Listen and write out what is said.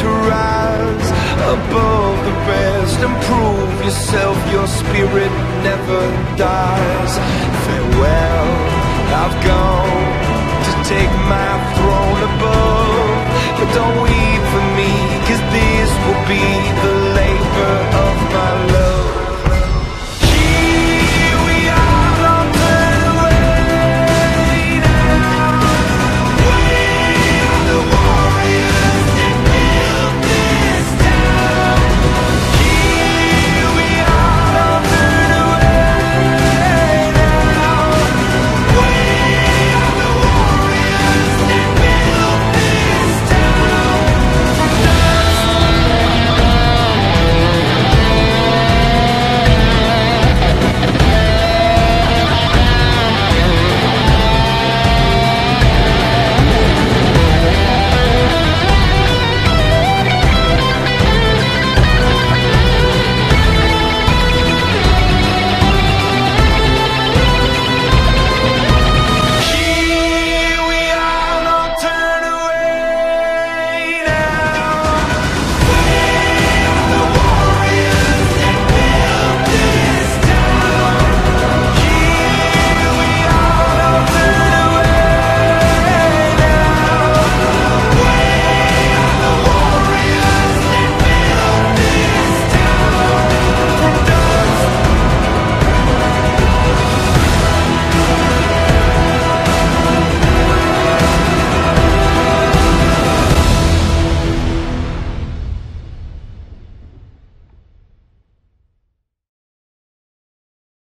To rise above the rest and prove yourself. Your spirit never dies. Farewell, I've gone